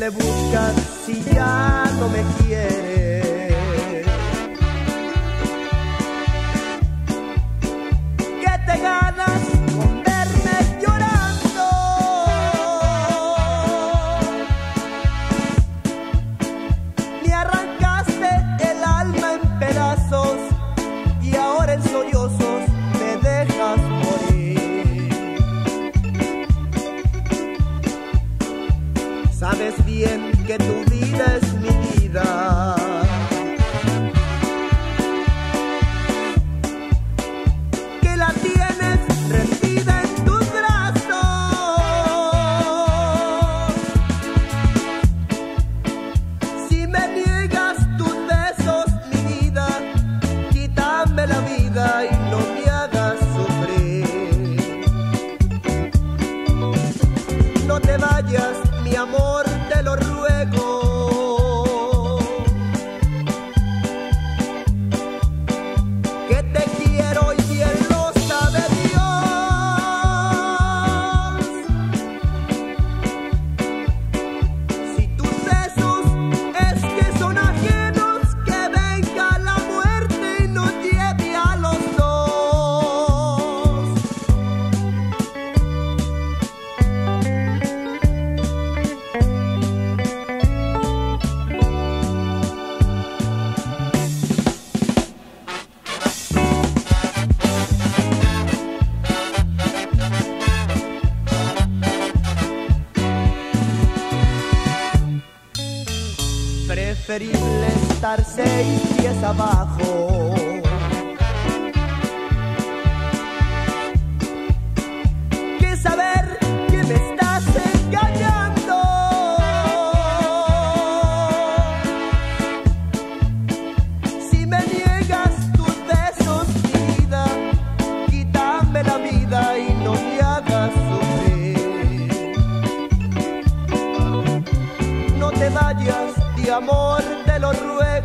le buscas si ya no me quieres? Sabes bien que tu vida es amor. Preferible estar seis pies abajo. Que saber que me estás engañando. Si me niegas tus besos, vida, quítame la vida y no me hagas sufrir. No te vayas amor te lo ruego.